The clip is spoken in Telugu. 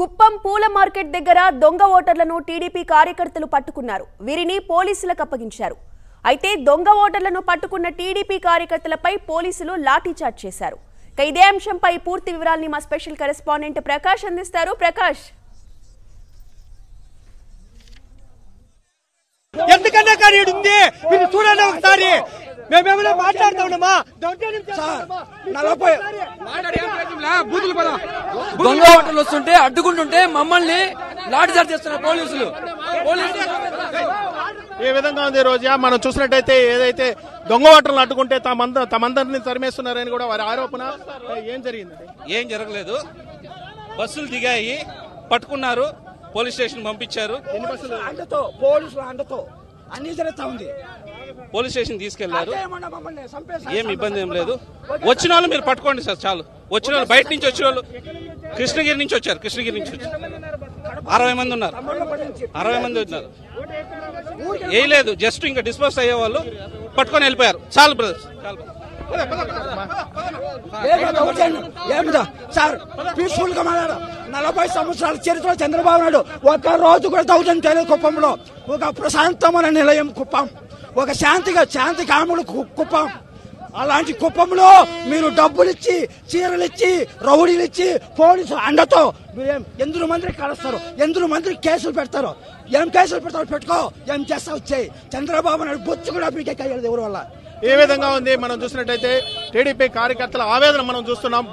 కుప్పం పూల మార్కెట్ దగ్గర దొంగ ఓటర్లను టీడీపీ కార్యకర్తలు పట్టుకున్నారు. వీరిని పోలీసులకు అప్పగించారు. అయితే దొంగ ఓటర్లను పట్టుకున్న టీడీపీ కార్యకర్తలపై పోలీసులు లాఠీచార్జ్ చేశారు. ఇదే అంశంపై పూర్తి వివరాల్ని మా స్పెషల్ కరెస్పాండెంట్ ప్రకాష్ అందిస్తారు. ప్రకాష్. ఎందుకన్నా కానీ ఈడు ఉంది? మీరు చూడండి ఒకసారి. మేమేమైనా మాట్లాడుతా ఉన్నామా దొంగ ఓటర్లు వస్తుంటే అడ్డుకుంటుంటే మమ్మల్ని లాఠీ చార్జ్ చేస్తున్నారు పోలీసులు. పోలీసులు. ఏ విధంగా ఉంది రోజా? మనం చూసినట్టయితే ఏదైతే దొంగ ఓటర్లు అడ్డుకుంటే తమంద తమందరిని తరిమేస్తున్నారని కూడా వారి ఆరోపణ. ఏం జరిగింది? ఏం జరగలేదు. బస్సులు దిగాయి. పట్టుకున్నారు. పోలీస్ స్టేషన్ పంపించారు. అండతో పోలీసుల అండతో అన్ని జరుగుతా ఉంది. పోలీస్ స్టేషన్ తీసుకెళ్ళారు. ఏం ఇబ్బంది ఏం లేదు. వచ్చిన వాళ్ళు మీరు పట్టుకోండి సార్ చాలు. వచ్చిన వాళ్ళు బయట నుంచి వచ్చిన వాళ్ళు కృష్ణగిరి నుంచి వచ్చారు కృష్ణగిరి నుంచి వచ్చారు. అరవై మంది ఉన్నారు. అరవై మంది ఉన్నారు. వేయలేదు లేదు జస్ట్ ఇంకా డిస్పోజ్ అయ్యే వాళ్ళు పట్టుకొని వెళ్ళిపోయారు. చాలు బ్రదర్స్ చాలు సార్ పీస్ఫుల్గా మాట్లాడు నలభై సంవత్సరాల చరిత్ర చంద్రబాబు నాయుడు ఒక రోజు కూడా దౌర్జన్యం తెలియదు కుప్పంలో. ఒక ప్రశాంతమైన నిలయం కుప్పం. ఒక శాంతిగా శాంతి కాముడు కు- కుప్పం. అలాంటి కుప్పంలో మీరు డబ్బులు ఇచ్చి చీరలు ఇచ్చి రౌడీలు ఇచ్చి పోలీసు అండతో ఏం ఎందుకు మంత్రి కలుస్తారు ఎందుకు మంది కేసులు పెడతారు. ఏం కేసులు పెడతారు పెట్టుకో ఏం చేస్తా వచ్చాయి చంద్రబాబు నాయుడు బొచ్చు కూడా పీకే కయ్యాలి ఎవరి వల్ల. ఏ విధంగా ఉంది? మనం చూసినట్టయితే టీడీపీ కార్యకర్తల ఆవేదన మనం చూస్తున్నాం.